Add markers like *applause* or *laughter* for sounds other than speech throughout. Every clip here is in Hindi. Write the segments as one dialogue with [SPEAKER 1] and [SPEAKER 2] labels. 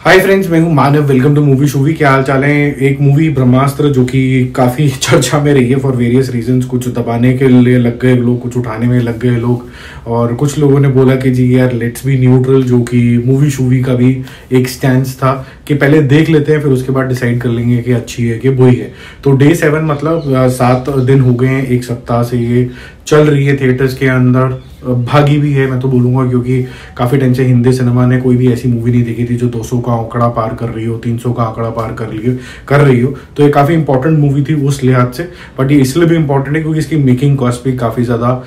[SPEAKER 1] हाय फ्रेंड्स मैं हूँ मानव वेलकम टू मूवी शूवी क्या हाल चाल है? एक मूवी ब्रह्मास्त्र जो कि काफ़ी *laughs* चर्चा में रही है फॉर वेरियस रीजंस कुछ दबाने के लिए लग गए लोग, कुछ उठाने में लग गए लोग। और कुछ लोगों ने बोला कि जी यार लेट्स बी न्यूट्रल जो कि मूवी शूवी का भी एक स्टैंड था कि पहले देख लेते हैं, फिर उसके बाद डिसाइड कर लेंगे कि अच्छी है कि बुरी है। तो डे सेवन मतलब सात दिन हो गए हैं, एक सप्ताह से ये चल रही है थिएटर्स के अंदर। भागी भी है, मैं तो बोलूँगा क्योंकि काफ़ी टाइम से हिंदी सिनेमा ने कोई भी ऐसी मूवी नहीं देखी थी जो 200 का आंकड़ा पार कर रही हो 300 का आंकड़ा पार कर रही हो, कर रही हो। तो ये काफ़ी इंपॉर्टेंट मूवी थी उस लिहाज से बट ये इसलिए भी इंपॉर्टेंट है क्योंकि इसकी मेकिंग कॉस्ट भी काफ़ी ज़्यादा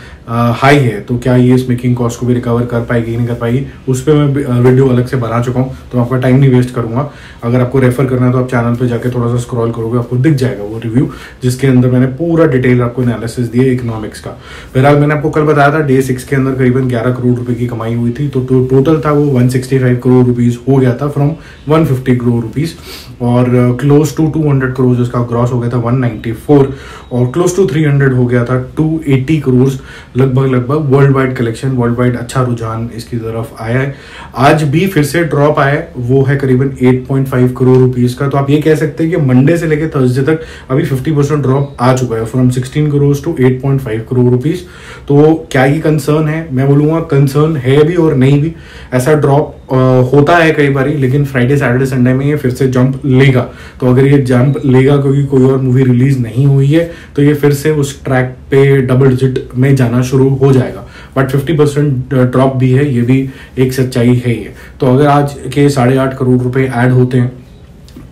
[SPEAKER 1] हाई है। तो क्या ये इस मेकिंग कॉस्ट को भी रिकवर कर पाएगी, नहीं कर पाएगी, उस पर मैं वीडियो अलग से बना चुका हूँ। तो आपका टाइम नहीं वेस्ट करूँगा। अगर आपको रेफर करना है तो आप चैनल पर जाकर थोड़ा सा स्क्रॉल करोगे, आपको दिख जाएगा वो रिव्यू जिसके अंदर मैंने पूरा डिटेल आपको एनालिसिस दिया इकोनॉमिक्स का। बहरहाल मैंने आपको कल बताया था डे सिक्स के अंदर करीबन ग्यारह करोड़ रुपए की कमाई हुई थी। तो टोटल था वो 165 करोड़ रुपीस, हो गया था फ्रॉम 150 करोड़ रुपीस और क्लोज टू 200 करोड़ उसका ग्रॉस हो गया था 194 और क्लोज टू 300 हो गया था 280 करोड़। लगभग लगभग world wide collection world wide अच्छा रुझान इसकी तरफ़ आया है। आज भी फिर से ड्रॉप आया है, वो है करीबन 8.5 करोड़ रुपीस का। तो आप ये कह सकते हैं कि मंडे से लेकर थर्सडे तक अभी 50 परसेंट ड्रॉप आ चुका है from 16 crore to 8.5 crore rupees. तो क्या ये कंसर्न है, मैं बोलूँगा कंसर्न है भी और नहीं भी। ऐसा ड्रॉप होता है कई बार, लेकिन फ्राइडे सैटरडे संडे में ये फिर से जंप लेगा। तो अगर ये जंप लेगा क्योंकि कोई और मूवी रिलीज़ नहीं हुई है तो ये फिर से उस ट्रैक पे डबल डिजिट में जाना शुरू हो जाएगा। बट 50 परसेंट ड्रॉप भी है, ये भी एक सच्चाई है ये। तो अगर आज के साढ़े आठ करोड़ रुपए ऐड होते हैं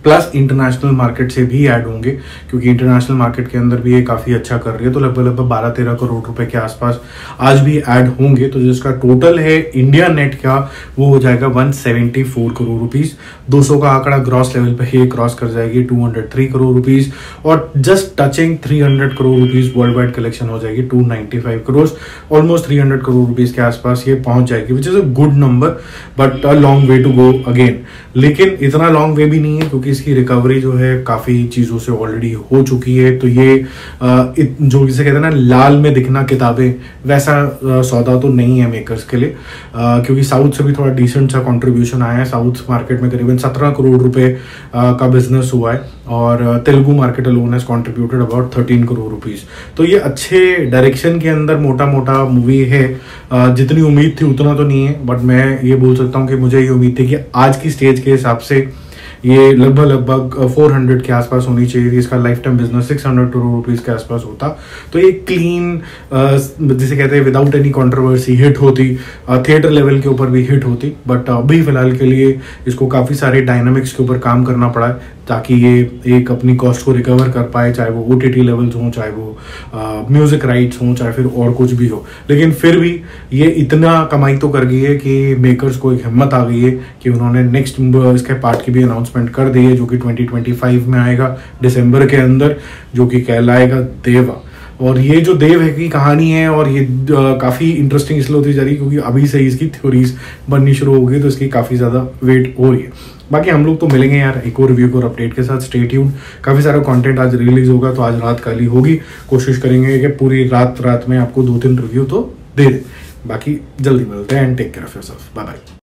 [SPEAKER 1] प्लस इंटरनेशनल मार्केट से भी ऐड होंगे, क्योंकि इंटरनेशनल मार्केट के अंदर भी ये काफ़ी अच्छा कर रही है। तो लगभग लगभग बारह तेरह करोड़ रुपए के आसपास आज भी ऐड होंगे। तो जिसका टोटल है इंडिया नेट का, वो हो जाएगा 174 करोड़ रुपीज़ दो सौ का आंकड़ा ग्रॉस लेवल पे ही क्रॉस कर जाएगी 203 करोड़ रुपीज़ और just touching 300 crore rupees worldwide collection हो जाएगी 295 करोड़ ऑलमोस्ट 300 करोड़ रुपीज़ के आसपास ये पहुँच जाएगी which is a good number but a long way to go again लेकिन इतना लॉन्ग वे भी नहीं है, क्योंकि इसकी रिकवरी जो है काफ़ी चीज़ों से ऑलरेडी हो चुकी है। तो ये जो जिसे कहते हैं ना, लाल में दिखना किताबें, वैसा सौदा तो नहीं है मेकर्स के लिए। क्योंकि साउथ से भी थोड़ा डिसेंट सा कंट्रीब्यूशन आया है। साउथ मार्केट में करीबन सत्रह करोड़ रुपए का बिज़नेस हुआ है और Telugu market alone has contributed about thirteen crore rupees तो ये अच्छे डायरेक्शन के अंदर मोटा मोटा मूवी है जितनी उम्मीद थी उतना तो नहीं है बट मैं ये बोल सकता हूँ कि मुझे ये उम्मीद थी कि आज की स्टेज के हिसाब से ये लगभग लगभग 400 के आसपास होनी चाहिए थी, इसका life time business 600 crore rupees के आसपास होता। तो ये क्लीन जिसे कहते हैं विदाउट एनी कंट्रोवर्सी हिट होती थिएटर लेवल के ऊपर भी हिट होती बट अभी फ़िलहाल के लिए इसको काफ़ी सारे डायनामिक्स के ऊपर काम करना पड़ा है, ताकि ये एक अपनी कॉस्ट को रिकवर कर पाए, चाहे वो ओ टी टी लेवल्स हों, चाहे वो म्यूज़िक राइट्स हों, चाहे फिर और कुछ भी हो। लेकिन फिर भी ये इतना कमाई तो कर गई है कि मेकर्स को एक हिम्मत आ गई है कि उन्होंने नेक्स्ट इसके पार्ट की भी अनाउंसमेंट कर दी है जो कि 2025 में आएगा दिसंबर के अंदर, जो कि कहलाएगा देवा। और ये जो देव है की कहानी है, और ये काफ़ी इंटरेस्टिंग इसलिए होती जा रही है क्योंकि अभी से इसकी थ्योरीज बननी शुरू हो गई तो इसकी काफ़ी ज़्यादा वेट हो रही है। बाकी हम लोग तो मिलेंगे यार, एक और रिव्यू और अपडेट के साथ स्टे ट्यून काफ़ी सारा कंटेंट आज रिलीज़ होगा तो आज रात काली होगी। कोशिश करेंगे कि पूरी रात रात में आपको दो तीन रिव्यू तो दे दे। बाकी जल्दी मिलते हैं and take care of yourself bye bye